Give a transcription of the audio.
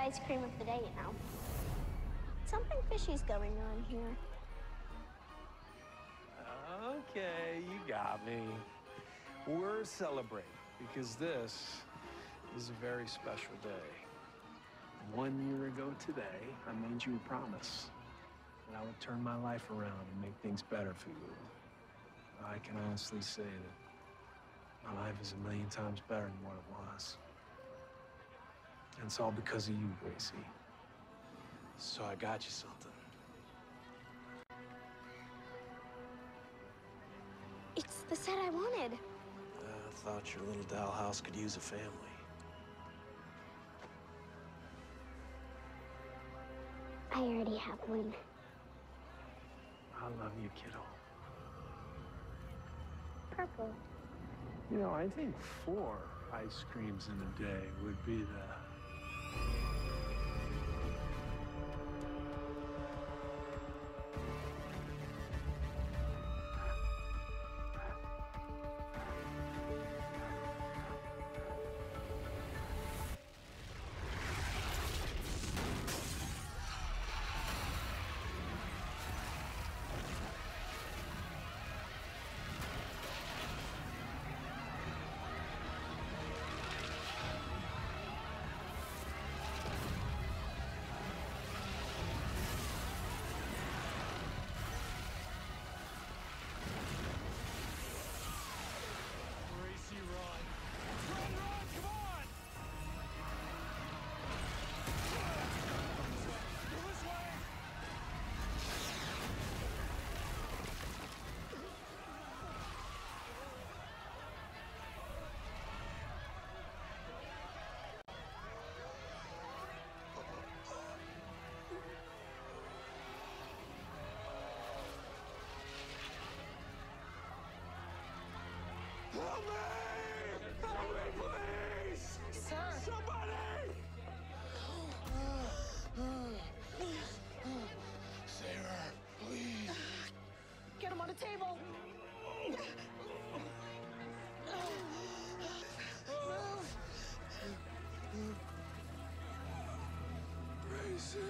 ice cream of the day, you know. Something fishy's going on here. Okay, you got me. We're celebrating because this is a very special day. One year ago today, I made you a promise that I would turn my life around and make things better for you. I can honestly say that my life is a million times better than what it was. And it's all because of you, Gracie. So I got you something. It's the set I wanted. Uh, I thought your little dollhouse could use a family. I already have one. I love you, kiddo. Purple. You know, I think four ice creams in a day would be the Help me! Help me, please! Sir! Somebody! Sarah, please. Get him on the table. Gracie!